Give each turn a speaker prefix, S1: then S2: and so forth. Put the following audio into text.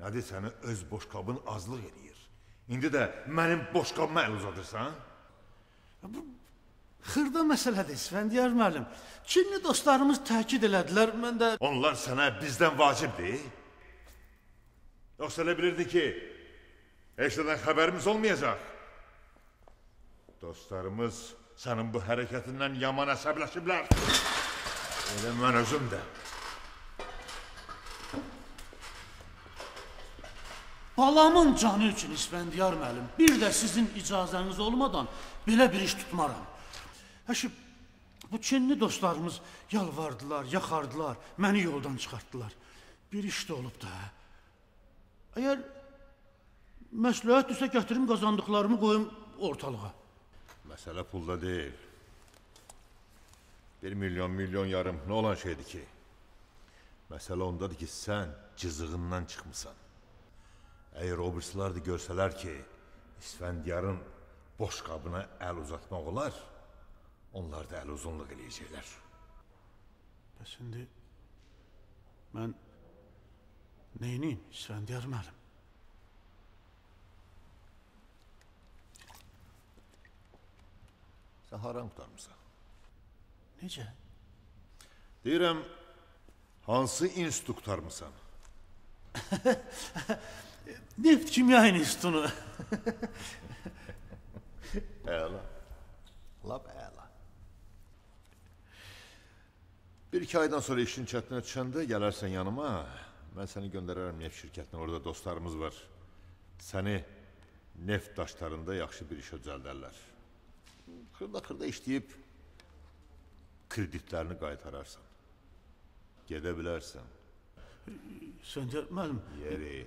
S1: Nədir səni öz boşqabın azlıq eləyir. İndi də mənim boşqabıma əl uzadırsan?
S2: Xırda məsələdir İsfəndiyar müəllim. Çinli dostlarımız təkid elədilər, mən də
S1: Onlar sənə bizdən vacibdir? Yoxsa elə bilirdi ki, heç nədən xəbərimiz olmayacaq? Dostlarımız sənin bu hərəkətindən yaman əsəbləşiblər. Elə mən özüm də.
S2: Balamın canı üçün İsfəndiyar müəllim, bir də sizin icazəniz olmadan belə bir iş tutmaram. Həşi bu Çinli dostlarımız yalvardılar, yaxardılar, məni yoldan çıxartdılar. Bir iş də olub da. Əgər məsləhətdirsə gətirim qazandıqlarımı qoyum ortalığa.
S1: Məsələ pulda deyil. Bir milyon, milyon yarım nə olan şeydir ki? Məsələ ondadır ki, sən cızığından çıxmısan. Əgər o birisilər də görsələr ki, İsfəndiyarın boş qabına əl uzatmaq olar, onlar da əl uzunluq eləyəcəklər.
S2: Bəs indi mən neyniyim İsfəndiyar müəllim?
S1: Sən haram qutarmısan?
S2: Necə?
S1: Deyirəm, hansı institut qutarmısan?
S2: Neft Kimya Enstitüsü'nü.
S1: Ela. Lab ela. Bir iki aydan sonra işin çatına çandı. Gelersen yanıma. Ben seni gönderirim neft şirketine. Orada dostlarımız var. Seni neft daşlarında yaxşı bir iş özelderler. Kırda kırda işleyip kreditlerini gayet qaytararsan. Gedə bilərsən.
S2: Səncə, mənim...
S1: Yeri